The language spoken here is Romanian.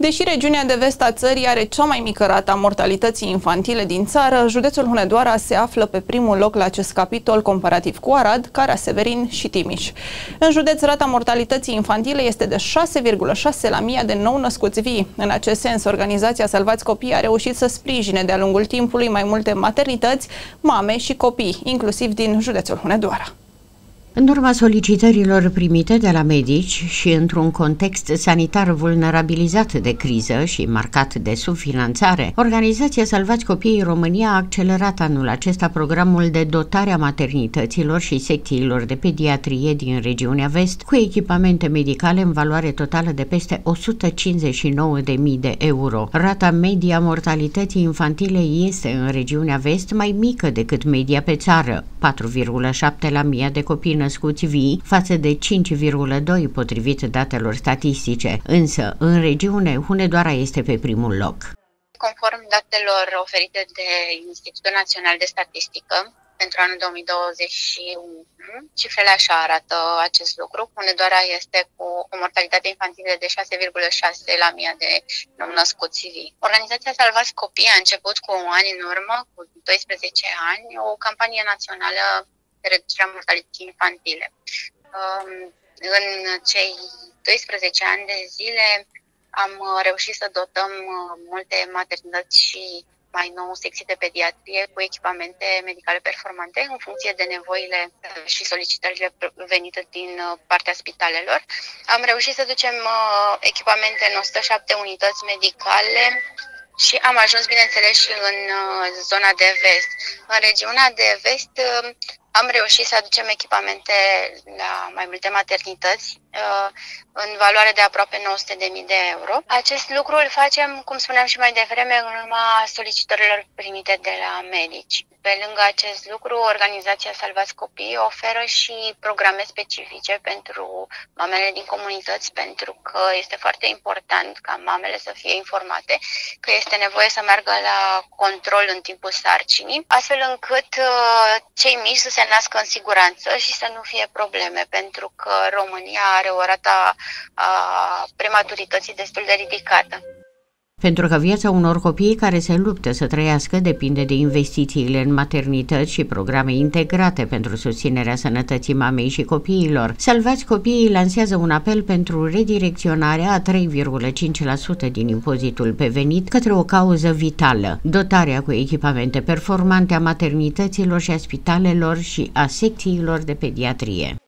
Deși regiunea de vest a țării are cea mai mică rată a mortalității infantile din țară, județul Hunedoara se află pe primul loc la acest capitol comparativ cu Arad, Cara Severin și Timiș. În județ, rata mortalității infantile este de 6,6 la mii de nou născuți vii. În acest sens, organizația Salvați Copii a reușit să sprijine de-a lungul timpului mai multe maternități, mame și copii, inclusiv din județul Hunedoara. În urma solicitărilor primite de la medici și într-un context sanitar vulnerabilizat de criză și marcat de subfinanțare, Organizația Salvați Copiii România a accelerat anul acesta programul de dotare a maternităților și secțiilor de pediatrie din regiunea vest cu echipamente medicale în valoare totală de peste 159.000 de euro. Rata media mortalității infantile este în regiunea vest mai mică decât media pe țară, 4,7 la mie de copii născuți vii față de 5,2 potrivit datelor statistice, însă în regiune Hunedoara este pe primul loc. Conform datelor oferite de Institutul Național de Statistică, pentru anul 2021. Cifrele așa arată acest lucru. Hunedoara este cu o mortalitate infantilă de 6,6 la mie de nou-născuți vii. Organizația Salvați Copii a început cu un an în urmă, cu 12 ani, o campanie națională reducerea mortalității infantile. Um, în cei 12 ani de zile am uh, reușit să dotăm uh, multe maternități și mai nou secții de pediatrie cu echipamente medicale performante în funcție de nevoile uh, și solicitările venite din partea spitalelor. Am reușit să ducem echipamente în 107 unități medicale și am ajuns, bineînțeles, și în zona de vest. În regiunea de vest am reușit să aducem echipamente la mai multe maternități uh, în valoare de aproape 900.000 de euro. Acest lucru îl facem, cum spuneam și mai devreme, în urma solicitărilor primite de la medici. Pe lângă acest lucru, organizația Salvați Copii oferă și programe specifice pentru mamele din comunități, pentru că este foarte important ca mamele să fie informate că este nevoie să meargă la control în timpul sarcinii, astfel încât uh, cei mici să se nască în siguranță și să nu fie probleme, pentru că România are o rată a prematurității destul de ridicată. Pentru că viața unor copii care se luptă să trăiască depinde de investițiile în maternități și programe integrate pentru susținerea sănătății mamei și copiilor, Salvați Copiii lansează un apel pentru redirecționarea a 3,5% din impozitul pe venit către o cauză vitală, dotarea cu echipamente performante a maternităților și a spitalelor și a secțiilor de pediatrie.